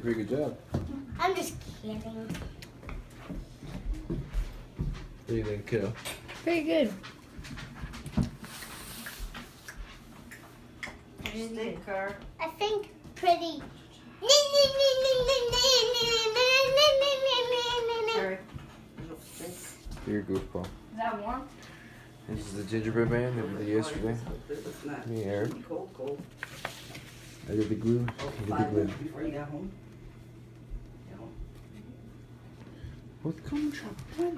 a pretty good job. I'm just kidding. What do you think, kiddo? Pretty good. Sticker. I think pretty. Sorry. Little stick. Your goofball. Is that warm? This is the gingerbread man that we did yesterday. It's Me Eric. cold, cold. I did the glue. Oh, I did the glue. before you got home. Got home. What come chocolate?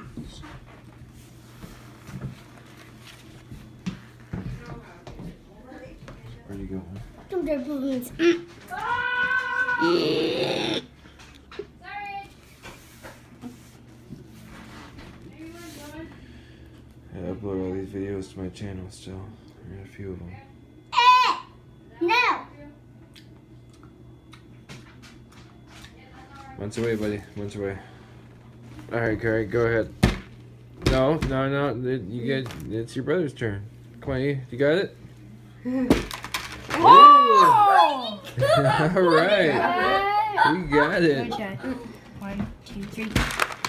Where'd you go? Huh? They're balloons. I upload all these videos to my channel still. I got a few of them. Eh! No! Once away, buddy. Once away. All right, Carrie, go ahead. No, no, no. You get. It's your brother's turn. Come on, you. You got it. Oh! All right. You got it. One, two, three.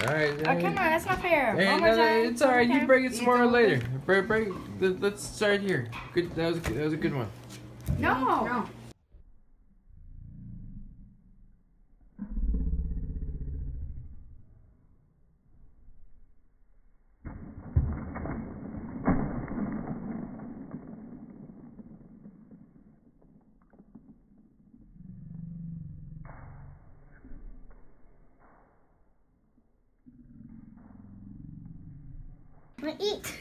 All right. Oh, come on, that's not fair. Hey, One no, more no, time. it's all right. You Okay. break it You tomorrow do later. Break, break. let- Let's start here. Good. That was. That was a good one. No. No. I eat.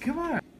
Come on.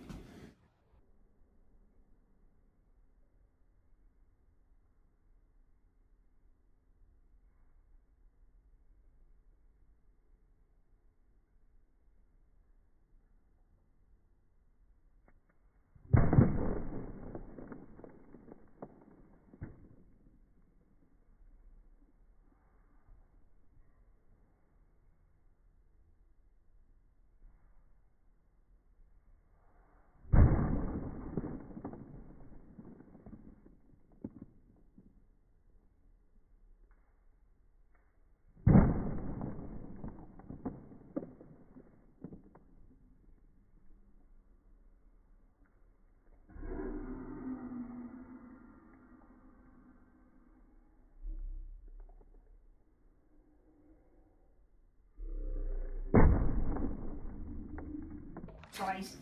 Twice.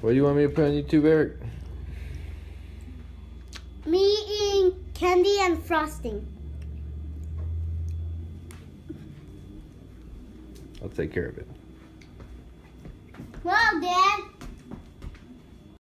What do you want me to put on YouTube, Eric? Me eating candy and frosting. I'll take care of it. Well, Dad.